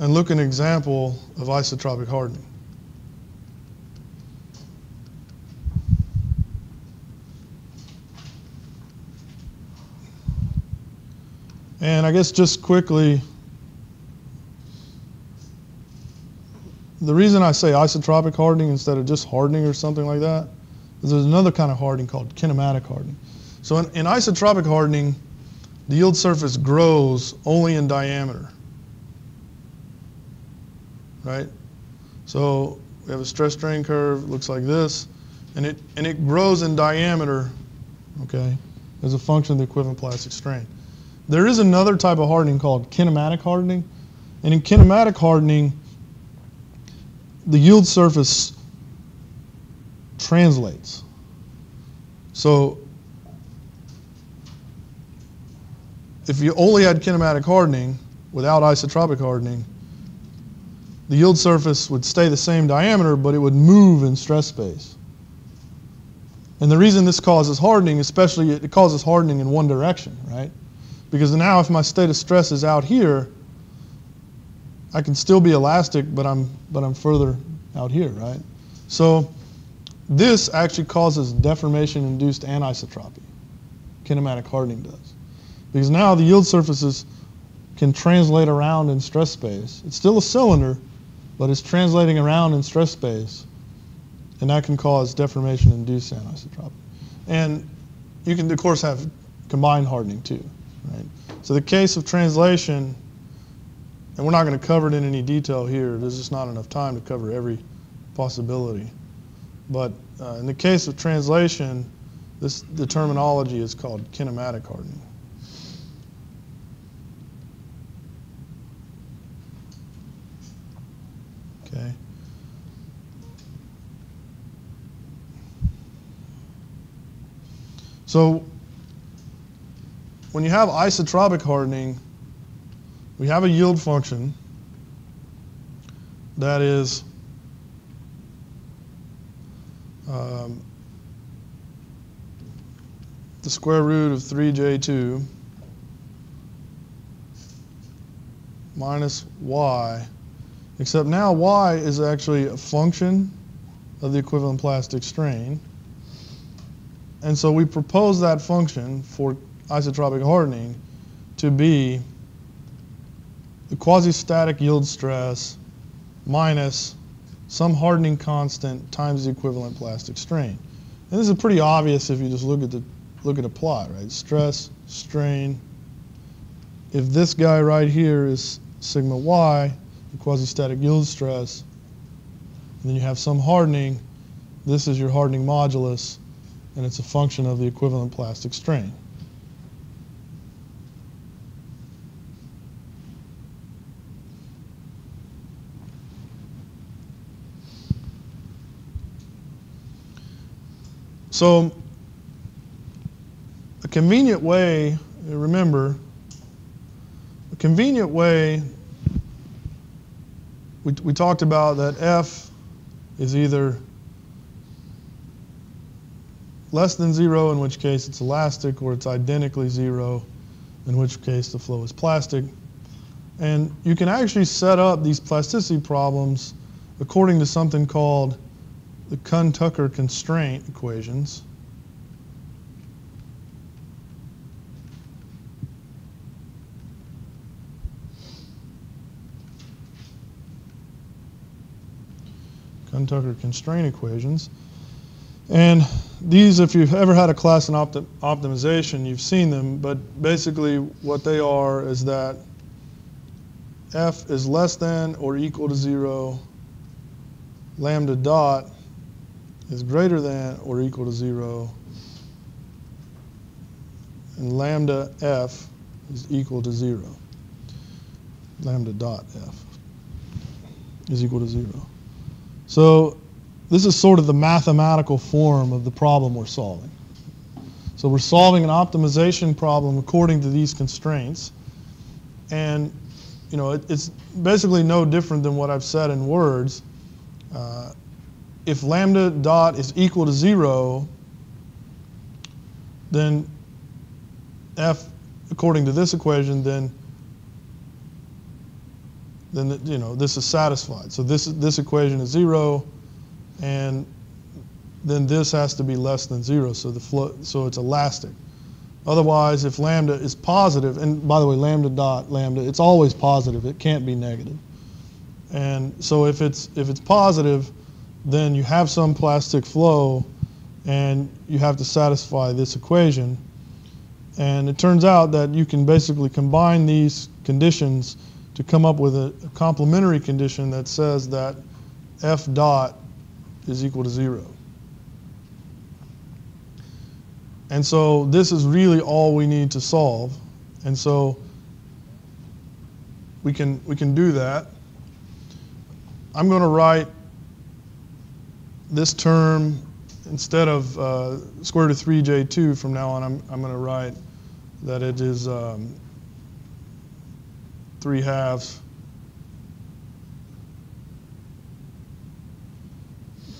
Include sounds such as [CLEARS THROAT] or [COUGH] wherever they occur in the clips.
and look at an example of isotropic hardening. And I guess just quickly, the reason I say isotropic hardening instead of just hardening or something like that is there's another kind of hardening called kinematic hardening. So in, in isotropic hardening, the yield surface grows only in diameter, right? So we have a stress strain curve, looks like this, and it, and it grows in diameter, okay, as a function of the equivalent plastic strain. There is another type of hardening called kinematic hardening, and in kinematic hardening, the yield surface translates. So if you only had kinematic hardening without isotropic hardening, the yield surface would stay the same diameter, but it would move in stress space. And the reason this causes hardening, especially it causes hardening in one direction, right? Because now if my state of stress is out here, I can still be elastic, but I'm, but I'm further out here, right? So this actually causes deformation-induced anisotropy. Kinematic hardening does. Because now the yield surfaces can translate around in stress space. It's still a cylinder, but it's translating around in stress space, and that can cause deformation-induced anisotropy. And you can, of course, have combined hardening too, right? So the case of translation and we're not going to cover it in any detail here. There's just not enough time to cover every possibility. But uh, in the case of translation, this the terminology is called kinematic hardening. Okay. So when you have isotropic hardening, we have a yield function that is um, the square root of 3j2 minus y, except now y is actually a function of the equivalent plastic strain. And so we propose that function for isotropic hardening to be the quasi-static yield stress minus some hardening constant times the equivalent plastic strain. And this is pretty obvious if you just look at the look at a plot, right? Stress, strain. If this guy right here is sigma y, the quasi-static yield stress, and then you have some hardening, this is your hardening modulus, and it's a function of the equivalent plastic strain. So a convenient way, remember, a convenient way, we, we talked about that F is either less than zero, in which case it's elastic, or it's identically zero, in which case the flow is plastic. And you can actually set up these plasticity problems according to something called the Kuhn-Tucker constraint equations. Kuhn-Tucker constraint equations. And these, if you've ever had a class in opti optimization, you've seen them, but basically what they are is that f is less than or equal to 0, lambda dot is greater than or equal to 0, and lambda f is equal to 0. Lambda dot f is equal to 0. So this is sort of the mathematical form of the problem we're solving. So we're solving an optimization problem according to these constraints. And you know, it, it's basically no different than what I've said in words. Uh, if lambda dot is equal to 0, then f, according to this equation, then then you know this is satisfied. So this this equation is zero, and then this has to be less than zero. So the flow, so it's elastic. Otherwise, if lambda is positive, and by the way, lambda dot lambda, it's always positive. It can't be negative. And so if it's if it's positive, then you have some plastic flow, and you have to satisfy this equation. And it turns out that you can basically combine these conditions to come up with a, a complementary condition that says that f dot is equal to zero. And so this is really all we need to solve. And so we can, we can do that. I'm going to write this term instead of uh, square root of 3j2 from now on, I'm, I'm going to write that it is um, 3 halves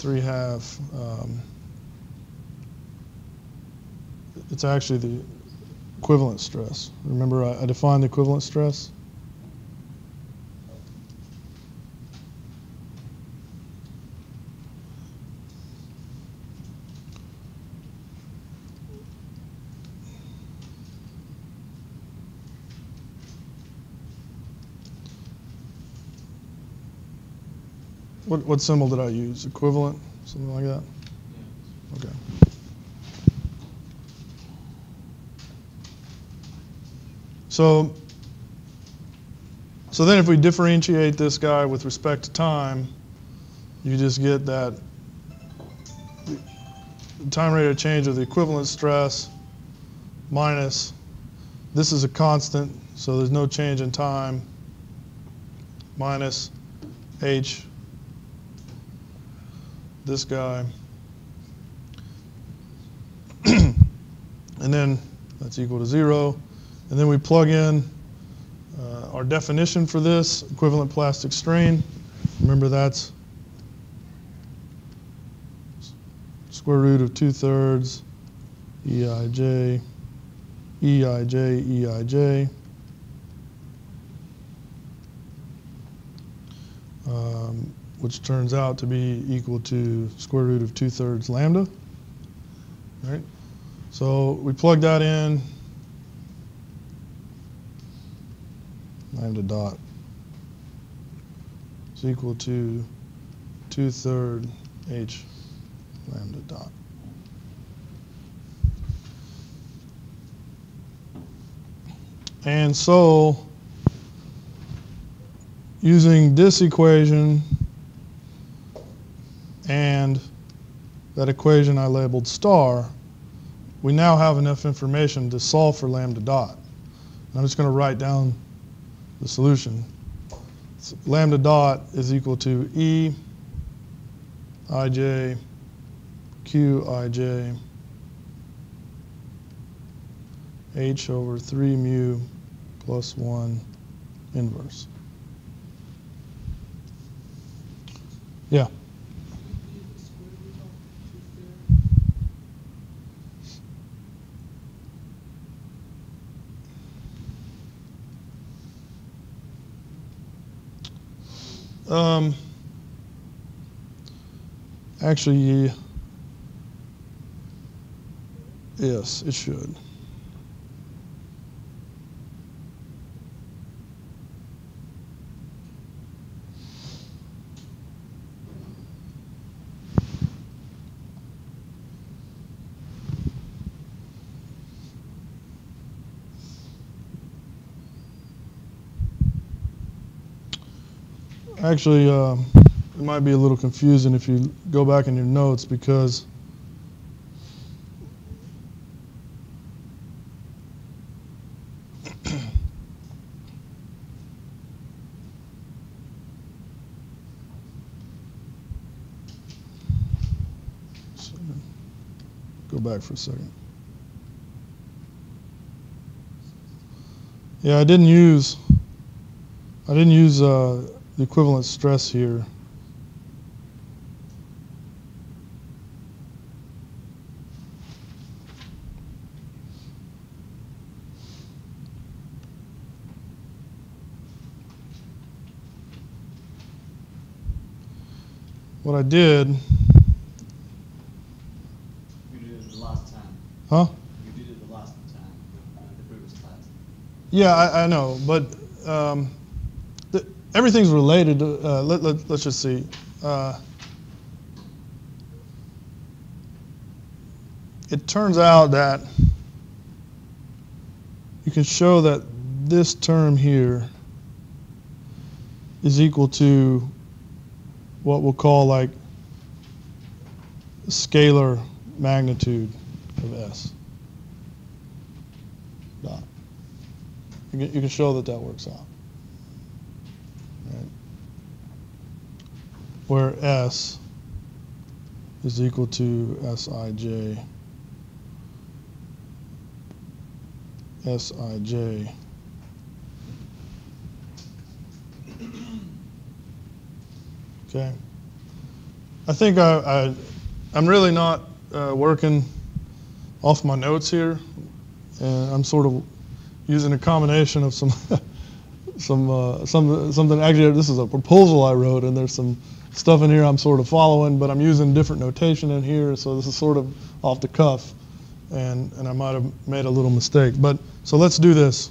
3 half um, it's actually the equivalent stress. Remember I, I defined the equivalent stress? What, what symbol did I use? Equivalent? Something like that? Okay. So, so then if we differentiate this guy with respect to time, you just get that time rate of change of the equivalent stress minus, this is a constant, so there's no change in time, minus h, this guy. [CLEARS THROAT] and then that's equal to zero. And then we plug in uh, our definition for this, equivalent plastic strain. Remember that's square root of 2 thirds EIJ, EIJ, EIJ. Um, which turns out to be equal to square root of 2 thirds lambda. Right? So we plug that in, lambda dot is equal to 2 third h lambda dot. And so using this equation and that equation I labeled star, we now have enough information to solve for lambda dot. I'm just going to write down the solution. So lambda dot is equal to E ij q ij h over 3 mu plus 1 inverse. Yeah. Um, actually, yes, it should. Actually, uh, it might be a little confusing if you go back in your notes because go back for a second. Yeah, I didn't use I didn't use uh, the equivalent stress here what I did. You did it the last time. Huh? You did it the last time, uh, the previous class. Yeah, I, I know, but um, everything's related. To, uh, let, let, let's just see. Uh, it turns out that you can show that this term here is equal to what we'll call like scalar magnitude of S. Dot. You can, you can show that that works out. Where S is equal to Sij, Sij Okay. I think I, I, I'm really not uh, working off my notes here. And I'm sort of using a combination of some, [LAUGHS] some, uh, some, something. Actually, this is a proposal I wrote, and there's some stuff in here I'm sort of following, but I'm using different notation in here, so this is sort of off the cuff, and and I might have made a little mistake. But so let's do this.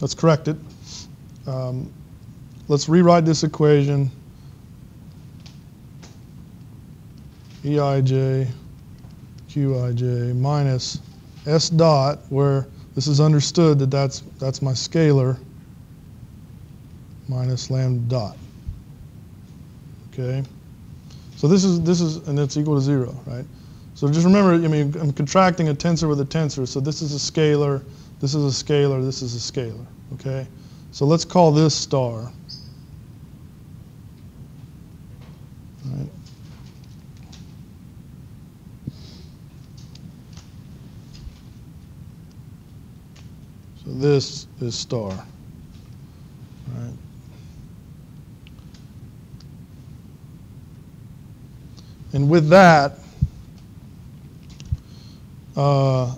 Let's correct it. Um, let's rewrite this equation. Eij, Qij minus S dot, where this is understood that that's, that's my scalar, minus lambda dot. Okay? So this is, this is, and it's equal to zero, right? So just remember, I mean, I'm contracting a tensor with a tensor, so this is a scalar, this is a scalar, this is a scalar, okay? So let's call this star. Right. So this is star. And with that, uh,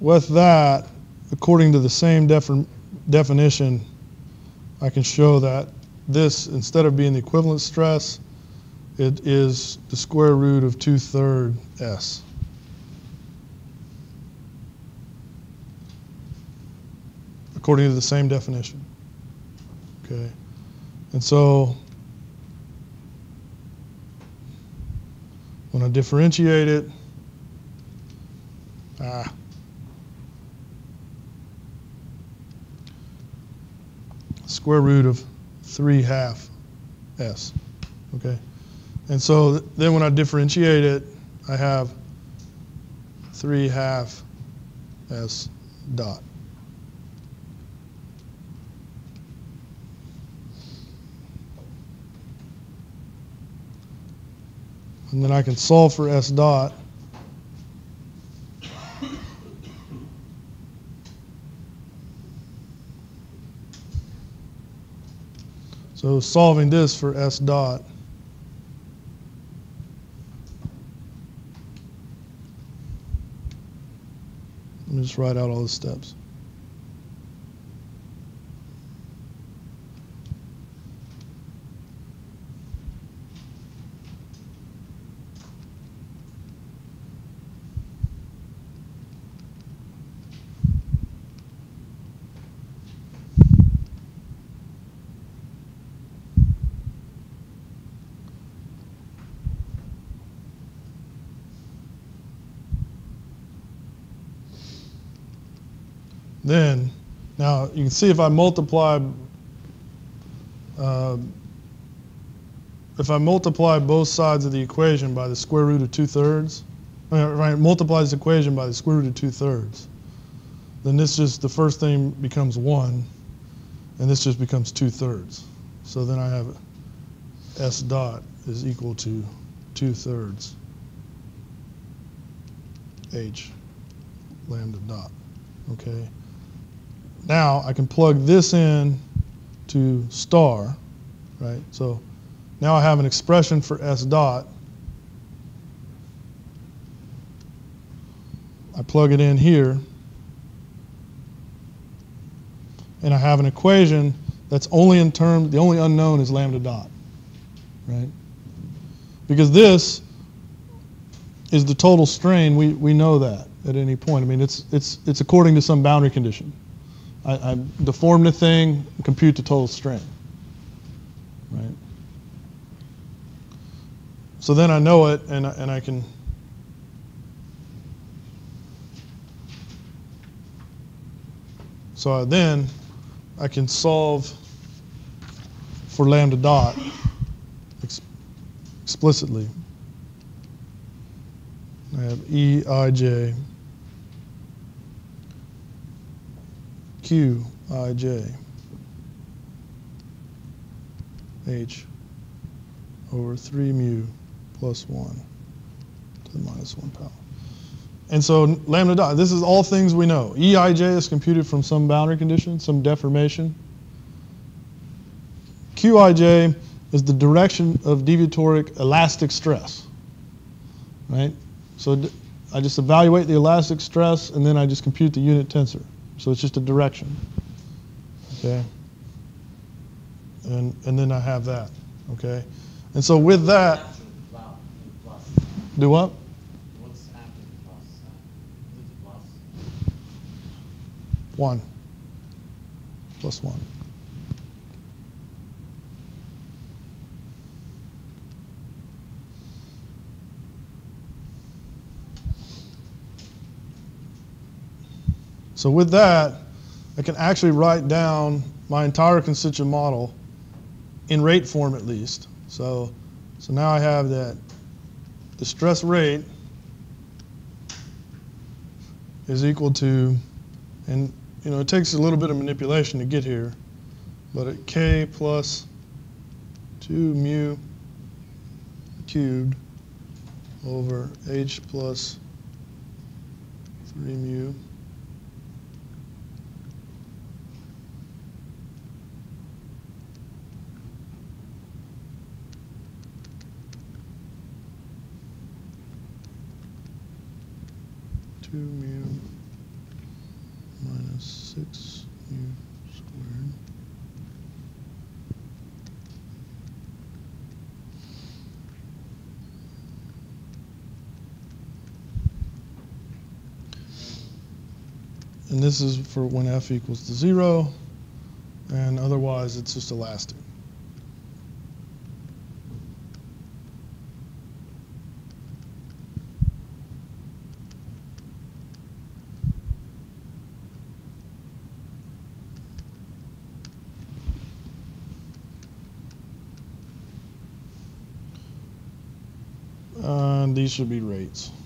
with that, according to the same defi- definition, I can show that this, instead of being the equivalent stress, it is the square root of 2 third S. according to the same definition. Okay. And so when I differentiate it, ah, square root of 3 half s. Okay. And so th- then when I differentiate it, I have 3 half s dot. And then I can solve for S dot. So solving this for S dot. Let me just write out all the steps. Then, now you can see if I multiply, uh, if I multiply both sides of the equation by the square root of 2 thirds, I mean, if I multiply this equation by the square root of 2 thirds, then this just, the first thing becomes 1, and this just becomes 2 thirds. So then I have S dot is equal to 2 thirds H lambda dot. Okay. Now I can plug this in to star, right? So now I have an expression for S dot. I plug it in here, and I have an equation that's only in terms, the only unknown is lambda dot. right? Because this is the total strain. We, we know that at any point. I mean, it's, it's, it's according to some boundary condition. I, I deform the thing, compute the total strain, right? So then I know it, and I, and I can. So then I can solve for lambda dot ex- explicitly. I have E i j Q i j h over 3 mu plus 1 to the minus 1 power. And so lambda dot, this is all things we know. Eij is computed from some boundary condition, some deformation. Qij is the direction of deviatoric elastic stress, right? So I just evaluate the elastic stress and then I just compute the unit tensor. So it's just a direction, okay? And, and then I have that, okay? And so with that, do what? One. plus? Uh, is it the plus? 1 plus 1. So with that, I can actually write down my entire constitutive model in rate form at least. So, so now I have that the stress rate is equal to, and you know, it takes a little bit of manipulation to get here, but at k plus 2 mu cubed over h plus 3 mu two mu minus six mu squared. And this is for when f equals to zero, and otherwise it's just elastic. Uh, these should be rates.